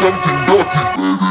something naughty, baby.